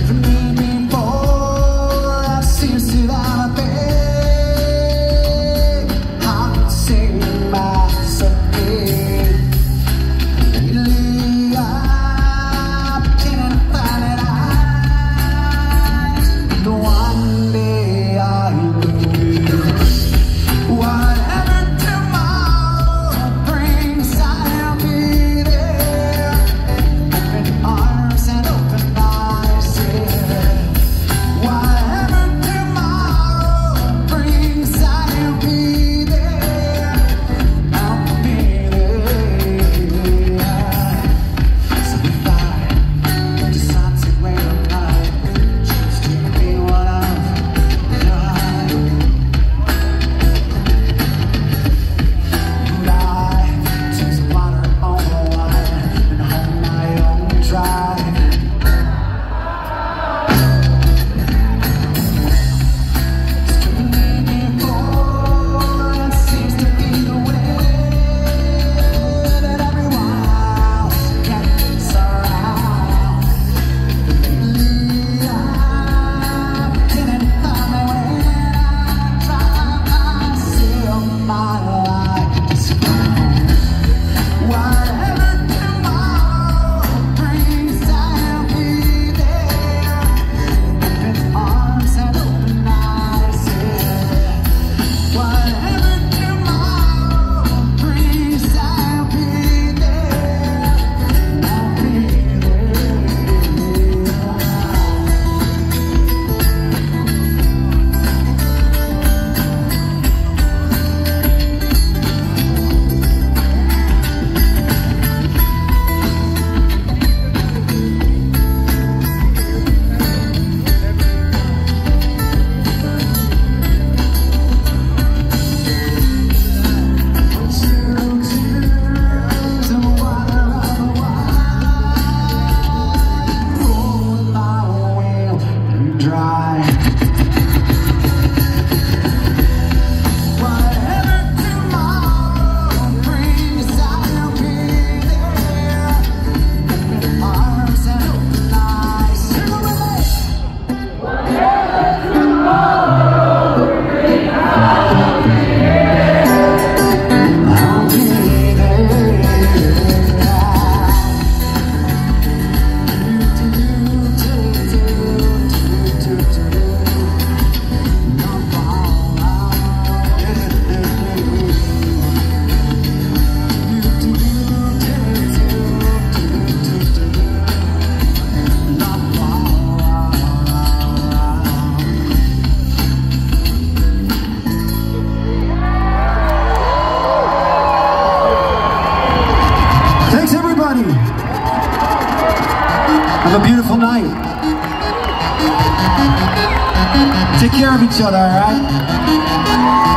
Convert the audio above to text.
Even Have a beautiful night. Take care of each other, all right?